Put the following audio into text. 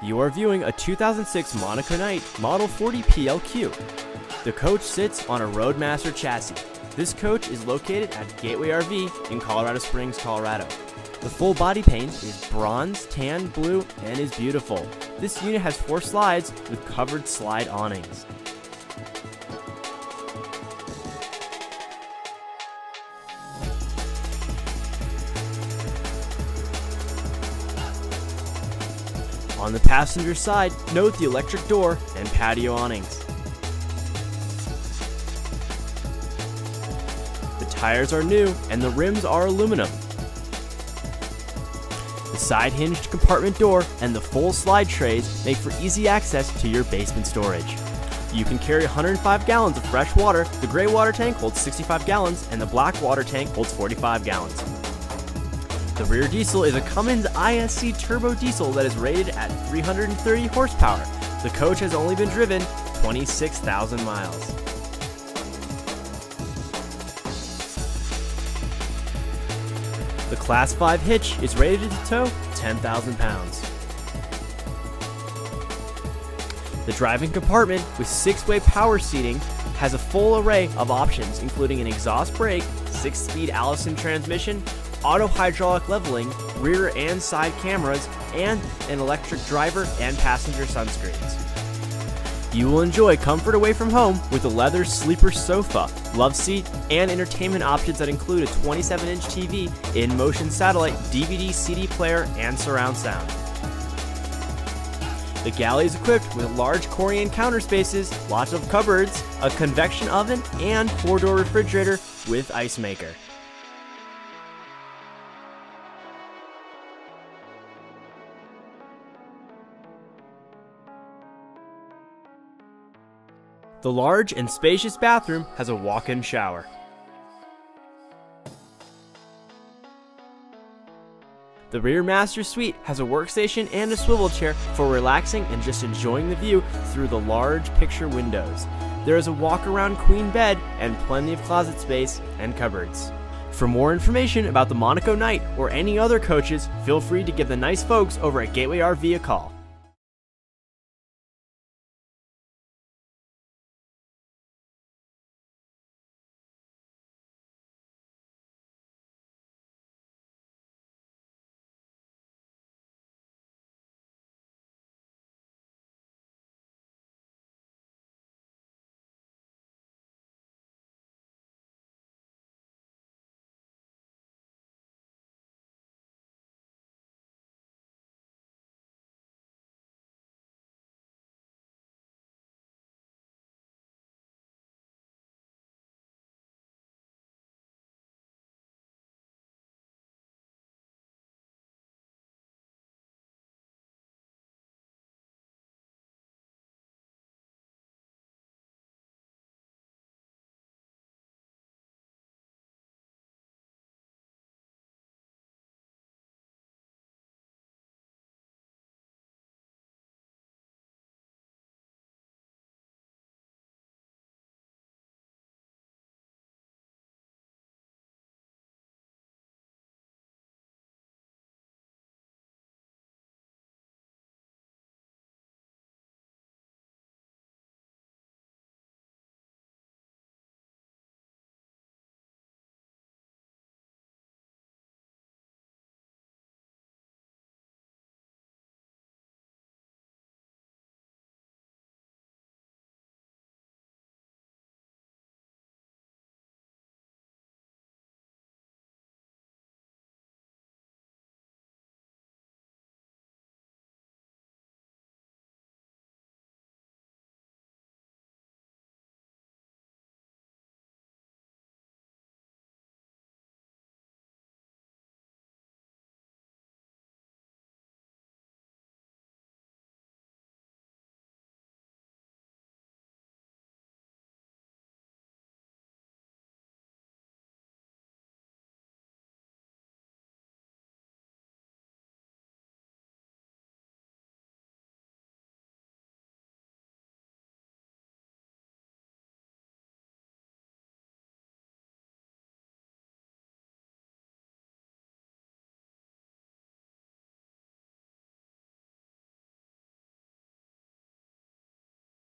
You are viewing a 2006 Monaco Knight Model 40 PLQ. The coach sits on a Roadmaster chassis. This coach is located at Gateway RV in Colorado Springs, Colorado. The full body paint is bronze, tan, blue, and is beautiful. This unit has four slides with covered slide awnings. On the passenger side, note the electric door and patio awnings. The tires are new and the rims are aluminum. The side hinged compartment door and the full slide trays make for easy access to your basement storage. You can carry 105 gallons of fresh water. The gray water tank holds 65 gallons and the black water tank holds 45 gallons. The rear diesel is a Cummins ISC turbo diesel that is rated at 330 horsepower. The coach has only been driven 26,000 miles. The Class 5 hitch is rated to tow 10,000 pounds. The driving compartment with six-way power seating has a full array of options including an exhaust brake, 6-speed Allison transmission, auto hydraulic leveling, rear and side cameras, and an electric driver and passenger sunscreens. You will enjoy comfort away from home with a leather sleeper sofa, love seat, and entertainment options that include a 27 inch TV, in motion satellite, DVD CD player, and surround sound. The galley is equipped with large Corian counter spaces, lots of cupboards, a convection oven, and four door refrigerator with ice maker. The large and spacious bathroom has a walk in shower. The rear master suite has a workstation and a swivel chair for relaxing and just enjoying the view through the large picture windows. There is a walk around queen bed and plenty of closet space and cupboards. For more information about the Monaco Knight or any other coaches, feel free to give the nice folks over at Gateway RV a call.